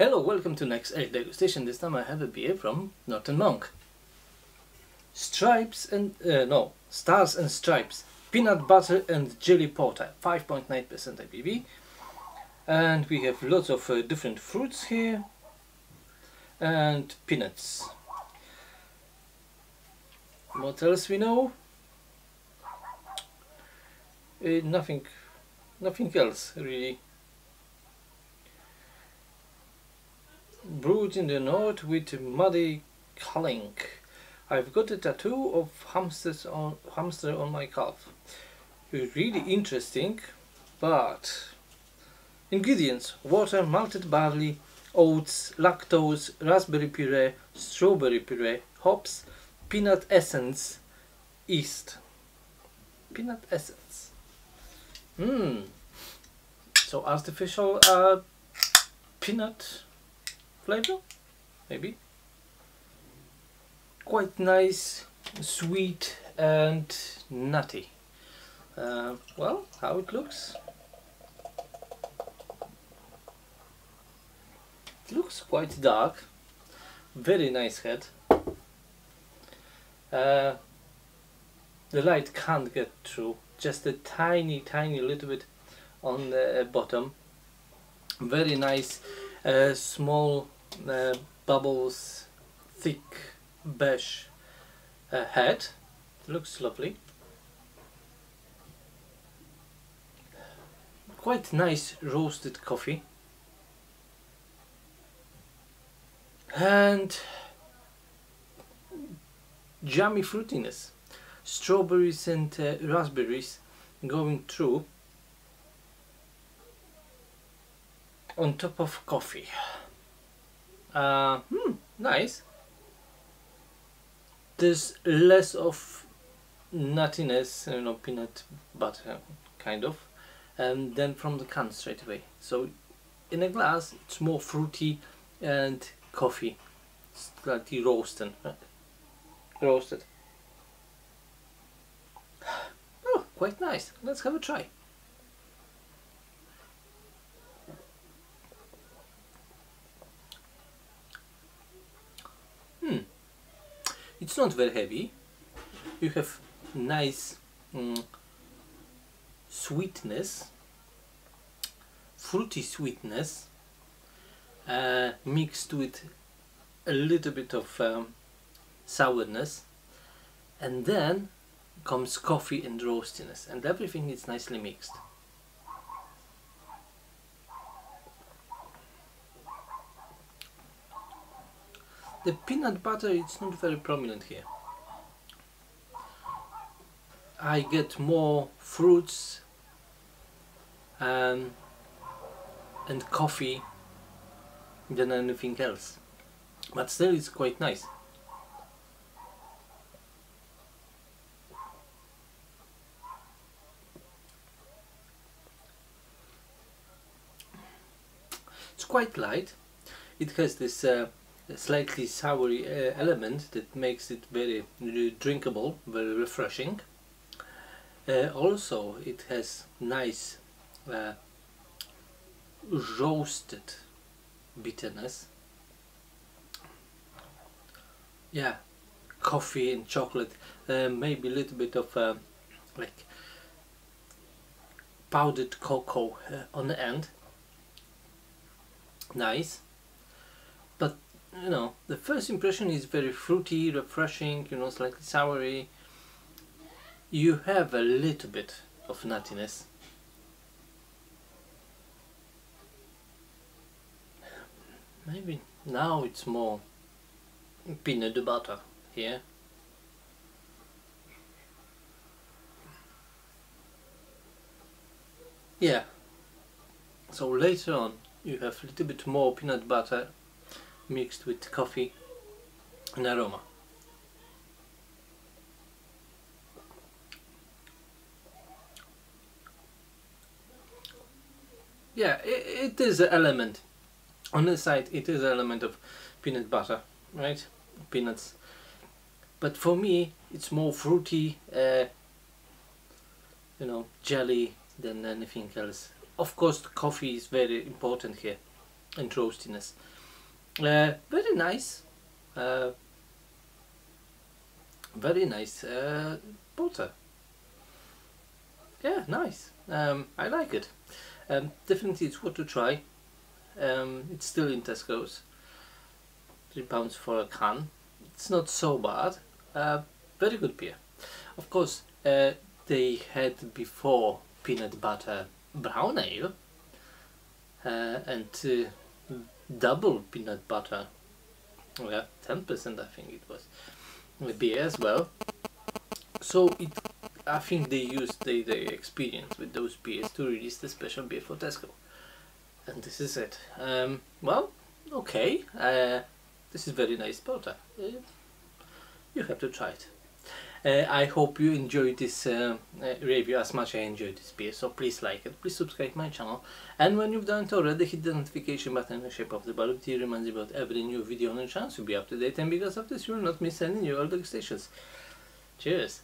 Hello, welcome to next egg degustation. This time I have a beer from Northern Monk. Stripes and uh, no stars and stripes, peanut butter and jelly porter, 5.9% ABV, and we have lots of uh, different fruits here and peanuts. What else we know? Uh, nothing, nothing else really. In the north with Maddie Culling. I've got a tattoo of hamsters on hamster on my calf. Really interesting, but ingredients: water, malted barley, oats, lactose, raspberry puree, strawberry puree, hops, peanut essence, yeast. Peanut essence. Hmm. So artificial uh, peanut flavor, maybe. Quite nice, sweet and nutty. Uh, well, how it looks. It looks quite dark. Very nice head. Uh, the light can't get through. Just a tiny, tiny little bit on the bottom. Very nice, uh, small uh, bubbles, thick beige uh, head. Looks lovely. Quite nice roasted coffee. And jammy fruitiness. Strawberries and uh, raspberries going through on top of coffee. Uh, hmm, nice. There's less of nuttiness, you know, peanut butter kind of, and then from the can straight away. So in a glass, it's more fruity and coffee, slightly roasted. Roasted. Oh, quite nice. Let's have a try. It's not very heavy. You have nice mm, sweetness fruity sweetness uh, mixed with a little bit of um, sourness. And then comes coffee and roastiness and everything is nicely mixed the peanut butter it's not very prominent here. I get more fruits um, and coffee than anything else. But still it's quite nice. It's quite light. It has this uh, slightly soury uh, element that makes it very drinkable, very refreshing. Uh, also it has nice uh, roasted bitterness. Yeah, coffee and chocolate, uh, maybe a little bit of uh, like powdered cocoa uh, on the end. Nice you know, the first impression is very fruity, refreshing, you know, slightly soury. You have a little bit of nuttiness. Maybe now it's more peanut butter here. Yeah. So later on you have a little bit more peanut butter mixed with coffee and aroma. Yeah, it, it is an element. On the side, it is an element of peanut butter, right? Peanuts. But for me, it's more fruity, uh, you know, jelly than anything else. Of course, coffee is very important here. and roastiness. Uh, very nice. Uh, very nice uh, porter. Yeah, nice. Um, I like it. Um, definitely it's worth to try. Um, it's still in Tesco's. Three pounds for a can. It's not so bad. Uh, very good beer. Of course, uh, they had before peanut butter brown ale uh, and uh, double peanut butter. Yeah, ten percent I think it was. Beer as well. So it I think they used the, the experience with those beers to release the special beer for Tesco. And this is it. Um, well, okay. Uh, this is very nice porter. Uh, you have to try it. Uh, I hope you enjoyed this uh, uh, review as much as I enjoyed this beer, so please like it, please subscribe my channel, and when you've done it already, hit the notification button in the shape of the bell, it reminds you about every new video on the channel to be up to date, and because of this you will not miss any new degustations. Cheers!